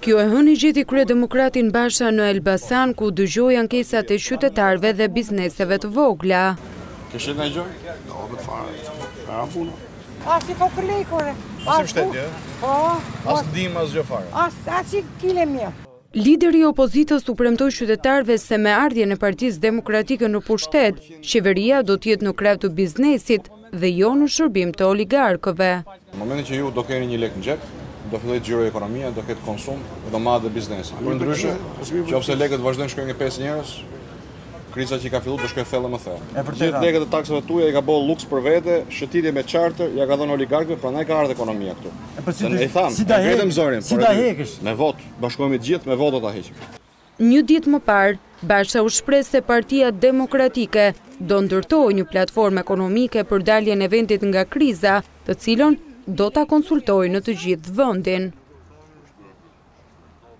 Kjo e hënë i gjeti kryedemokratin Basha në Elbasan, ku dëgjoi ankesat e qytetarëve dhe bizneseve të vogla. Kështë në gjoj? Do, do të farë, e ra më punë. A si po përlej, kore? A si pështetja? Po. A si dhima zë gjë farë? A si kile mjë? Lideri i opozitës u premtoi qytetarëve se me ardhjen e Partisë Demokratike në pushtet, qeveria do të jetë në krah të biznesit dhe jo në shërbim të oligarkëve. Në momentin që ju do keni një lek në xhep, do fillojë të xhirojë ekonomia, do ketë konsum dhe do marrë dhe biznesi. Përndryshe, nëse lekët vazhdojnë të shkojnë nga pesë njerëz, kriza që ka filluar do shkojë thellë e më thellë. Të gjitha lekët e taksave tuaja i ka bërë luks për vete, shëtitje me charter ia ka dhënë oligarkëve, prandaj ka ardhur ekonomia këtu. E po si ta heqim, zotëri? Si ta heqësh? Me votë. Bashkohemi të gjithë me votë ta heqim. Një ditë më parë, Basha u shpreh se Partia Demokratike do ndërtojë një platformë ekonomike për daljen e vendit nga kriza, të cilën do ta konsultojë në të gjithë vendin.